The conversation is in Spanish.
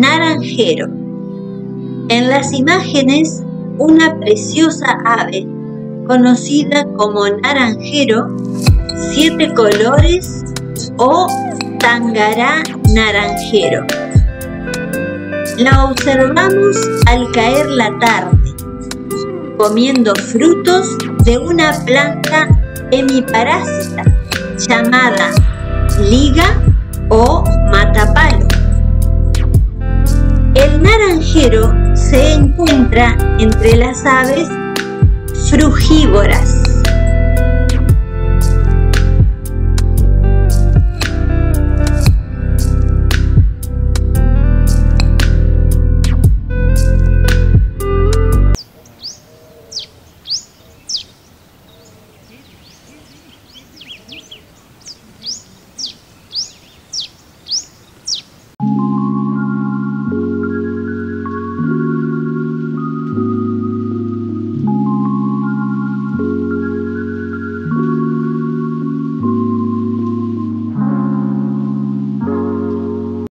naranjero. En las imágenes, una preciosa ave, conocida como naranjero, siete colores o tangará naranjero. La observamos al caer la tarde, comiendo frutos de una planta hemiparásita llamada liga o Se encuentra entre las aves frugívoras